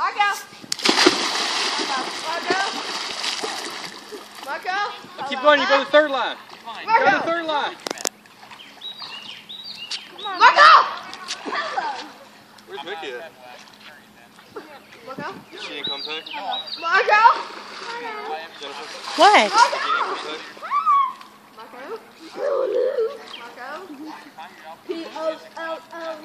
Marco! Marco! Marco! Marco. Keep going, you go to the third line. Marco. Go to the third line. On, Marco! Where's Mickey at? Marco? She didn't come pick? Marco! What? Marco? Marco? Marco? P-O-L-O.